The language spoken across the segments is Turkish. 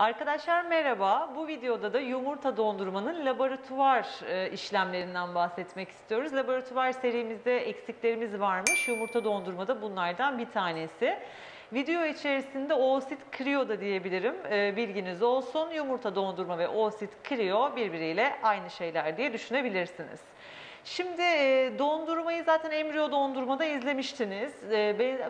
Arkadaşlar merhaba. Bu videoda da yumurta dondurmanın laboratuvar e, işlemlerinden bahsetmek istiyoruz. Laboratuvar serimizde eksiklerimiz varmış. Yumurta dondurmada bunlardan bir tanesi. Video içerisinde oosit kriyo da diyebilirim. E, bilginiz olsun. Yumurta dondurma ve oosit kriyo birbiriyle aynı şeyler diye düşünebilirsiniz. Şimdi dondurmayı zaten embriyo dondurmada izlemiştiniz.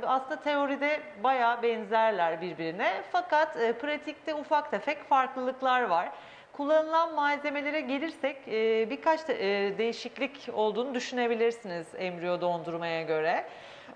Aslında teoride bayağı benzerler birbirine. Fakat pratikte ufak tefek farklılıklar var. Kullanılan malzemelere gelirsek e, birkaç e, değişiklik olduğunu düşünebilirsiniz embriyo dondurmaya göre.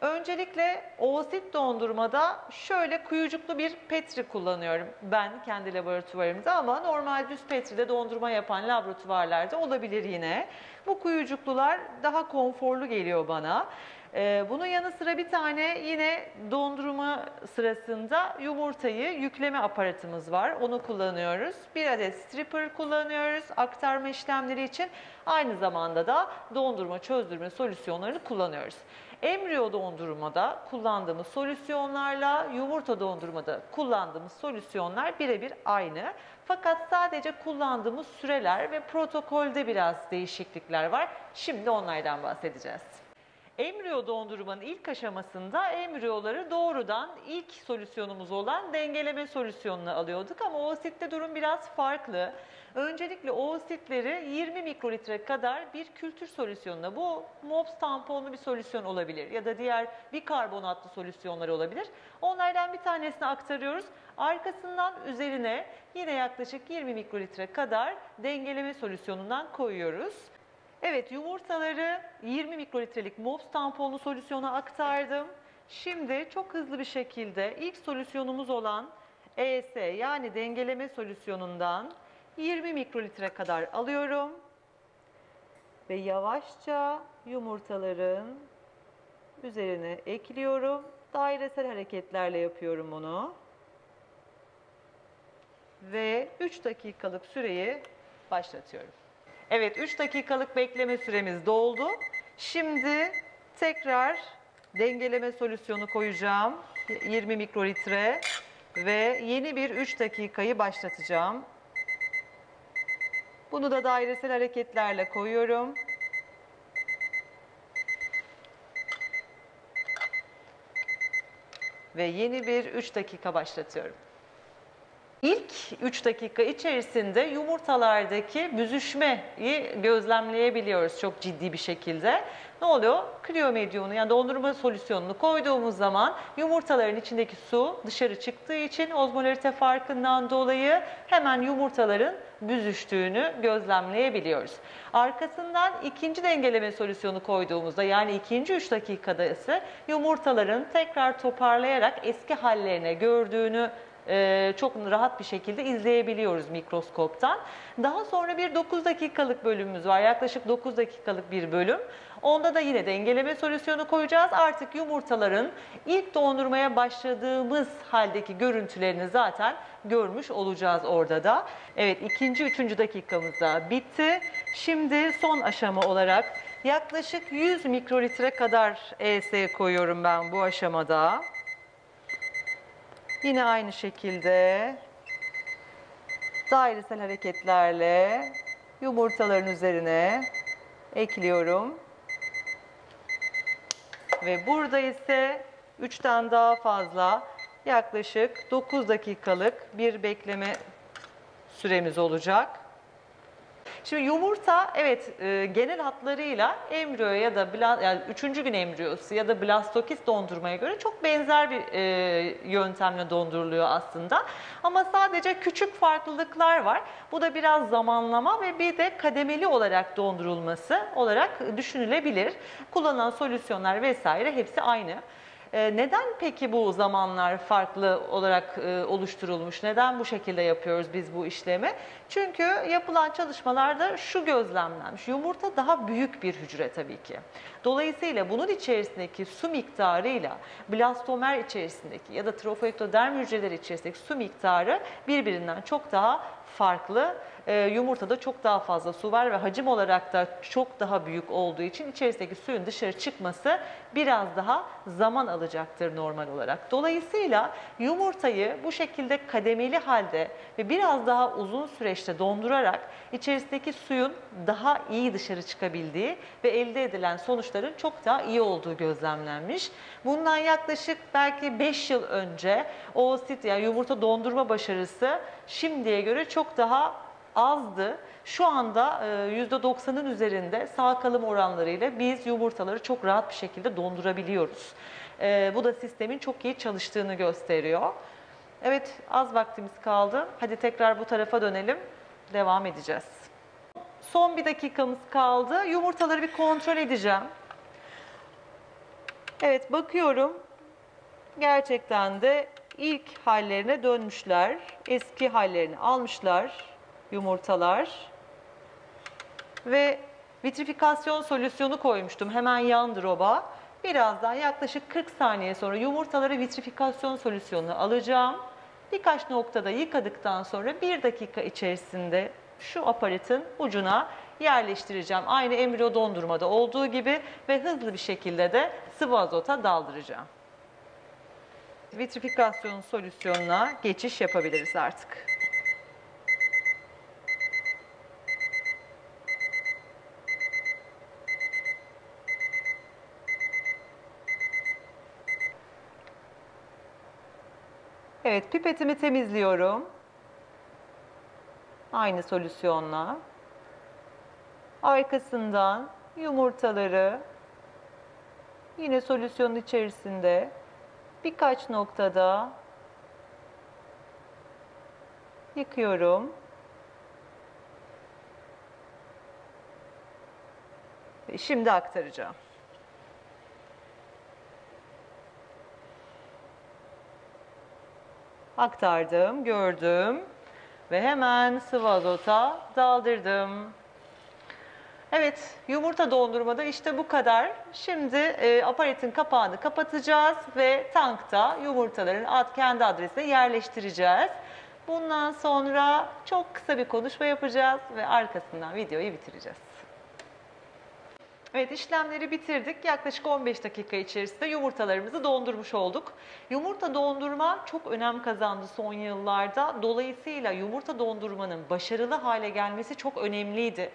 Öncelikle oosit dondurmada şöyle kuyucuklu bir petri kullanıyorum ben kendi laboratuvarımda ama normal düz petride dondurma yapan laboratuvarlarda olabilir yine. Bu kuyucuklular daha konforlu geliyor bana. Ee, bunun yanı sıra bir tane yine dondurma sırasında yumurtayı yükleme aparatımız var. Onu kullanıyoruz. Bir adet stripper kullanıyoruz aktarma işlemleri için. Aynı zamanda da dondurma çözdürme solüsyonlarını kullanıyoruz. Embriyo dondurmada kullandığımız solüsyonlarla yumurta dondurmada kullandığımız solüsyonlar birebir aynı. Fakat sadece kullandığımız süreler ve protokolde biraz değişiklikler var. Şimdi onlardan bahsedeceğiz. Embriyo dondurmanın ilk aşamasında embriyoları doğrudan ilk solüsyonumuz olan dengeleme solüsyonuna alıyorduk ama oositte durum biraz farklı. Öncelikle oositleri 20 mikrolitre kadar bir kültür solüsyonuna, bu MOPS tamponlu bir solüsyon olabilir ya da diğer bikarbonatlı solüsyonlar olabilir. Onlardan bir tanesini aktarıyoruz. Arkasından üzerine yine yaklaşık 20 mikrolitre kadar dengeleme solüsyonundan koyuyoruz. Evet yumurtaları 20 mikrolitrelik MOPS tamponlu solüsyona aktardım. Şimdi çok hızlı bir şekilde ilk solüsyonumuz olan ES yani dengeleme solüsyonundan 20 mikrolitre kadar alıyorum. Ve yavaşça yumurtaların üzerine ekliyorum. Dairesel hareketlerle yapıyorum onu. Ve 3 dakikalık süreyi başlatıyorum. Evet 3 dakikalık bekleme süremiz doldu. Şimdi tekrar dengeleme solüsyonu koyacağım. 20 mikrolitre ve yeni bir 3 dakikayı başlatacağım. Bunu da dairesel hareketlerle koyuyorum. Ve yeni bir 3 dakika başlatıyorum. İlk 3 dakika içerisinde yumurtalardaki büzüşmeyi gözlemleyebiliyoruz çok ciddi bir şekilde. Ne oluyor? Kriyomedyonu yani dondurma solüsyonunu koyduğumuz zaman yumurtaların içindeki su dışarı çıktığı için ozmolarite farkından dolayı hemen yumurtaların büzüştüğünü gözlemleyebiliyoruz. Arkasından ikinci dengeleme solüsyonu koyduğumuzda yani ikinci 3 dakikada ise yumurtaların tekrar toparlayarak eski hallerine gördüğünü e, çok rahat bir şekilde izleyebiliyoruz mikroskoptan. Daha sonra bir 9 dakikalık bölümümüz var. Yaklaşık 9 dakikalık bir bölüm. Onda da yine dengeleme solüsyonu koyacağız. Artık yumurtaların ilk dondurmaya başladığımız haldeki görüntülerini zaten görmüş olacağız orada da. Evet ikinci, üçüncü dakikamız da bitti. Şimdi son aşama olarak yaklaşık 100 mikrolitre kadar ES koyuyorum ben bu aşamada. Yine aynı şekilde dairesel hareketlerle yumurtaların üzerine ekliyorum. Ve burada ise 3'ten daha fazla yaklaşık 9 dakikalık bir bekleme süremiz olacak. Şimdi yumurta evet e, genel hatlarıyla embriyo ya da yani üçüncü gün embriyosu ya da blastokist dondurmaya göre çok benzer bir e, yöntemle donduruluyor aslında. Ama sadece küçük farklılıklar var. Bu da biraz zamanlama ve bir de kademeli olarak dondurulması olarak düşünülebilir. Kullanılan solüsyonlar vesaire hepsi aynı. Ee, Neden peki bu zamanlar farklı olarak e, oluşturulmuş? Neden bu şekilde yapıyoruz biz bu işlemi? Çünkü yapılan çalışmalarda şu gözlemlenmiş. Yumurta daha büyük bir hücre tabii ki. Dolayısıyla bunun içerisindeki su miktarıyla blastomer içerisindeki ya da trofoektoderm hücreleri içerisindeki su miktarı birbirinden çok daha farklı. Ee, yumurtada çok daha fazla su var ve hacim olarak da çok daha büyük olduğu için içerisindeki suyun dışarı çıkması biraz daha zaman alacaktır normal olarak. Dolayısıyla yumurtayı bu şekilde kademeli halde ve biraz daha uzun süreçte dondurarak içerisindeki suyun daha iyi dışarı çıkabildiği ve elde edilen sonuçların çok daha iyi olduğu gözlemlenmiş. Bundan yaklaşık belki 5 yıl önce oosit yani yumurta dondurma başarısı şimdiye göre çok daha azdı. Şu anda e, %90'ın üzerinde sağ kalım oranlarıyla biz yumurtaları çok rahat bir şekilde dondurabiliyoruz. E, Bu da sistemin çok iyi çalıştığını gösteriyor. Evet az vaktimiz kaldı. Hadi tekrar bu tarafa dönelim. Devam edeceğiz. Son bir dakikamız kaldı. Yumurtaları bir kontrol edeceğim. Evet bakıyorum. Gerçekten de ilk hallerine dönmüşler. Eski hallerini almışlar yumurtalar. Ve vitrifikasyon solüsyonu koymuştum hemen yan droba. Birazdan yaklaşık 40 saniye sonra yumurtaları vitrifikasyon solüsyonuna alacağım. Birkaç noktada yıkadıktan sonra bir dakika içerisinde şu aparatın ucuna yerleştireceğim. Aynı embriyo dondurmada olduğu gibi ve hızlı bir şekilde de sıvı azota daldıracağım. Vitrifikasyon solüsyonuna geçiş yapabiliriz artık. Evet, pipetimi temizliyorum. Aynı solüsyonla. Arkasından yumurtaları yine solüsyonun içerisinde birkaç noktada yıkıyorum. Ve şimdi aktaracağım. aktardım, gördüm ve hemen sıvı azota daldırdım. Evet, yumurta dondurmada işte bu kadar. Şimdi e, aparatin kapağını kapatacağız ve tankta yumurtaların ad, kendi adresine yerleştireceğiz. Bundan sonra çok kısa bir konuşma yapacağız ve arkasından videoyu bitireceğiz. Evet işlemleri bitirdik. Yaklaşık 15 dakika içerisinde yumurtalarımızı dondurmuş olduk. Yumurta dondurma çok önem kazandı son yıllarda. Dolayısıyla yumurta dondurmanın başarılı hale gelmesi çok önemliydi.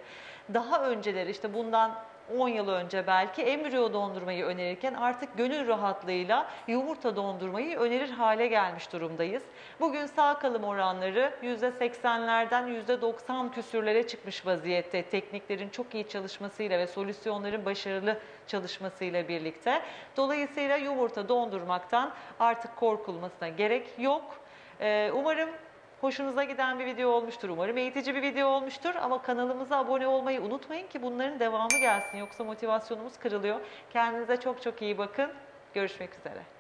Daha önceleri işte bundan 10 yıl önce belki embriyo dondurmayı önerirken artık gönül rahatlığıyla yumurta dondurmayı önerir hale gelmiş durumdayız. Bugün sağ kalım oranları %80'lerden %90 küsürlere çıkmış vaziyette. Tekniklerin çok iyi çalışmasıyla ve solüsyonların başarılı çalışmasıyla birlikte. Dolayısıyla yumurta dondurmaktan artık korkulmasına gerek yok. Ee, umarım Hoşunuza giden bir video olmuştur umarım. Eğitici bir video olmuştur ama kanalımıza abone olmayı unutmayın ki bunların devamı gelsin. Yoksa motivasyonumuz kırılıyor. Kendinize çok çok iyi bakın. Görüşmek üzere.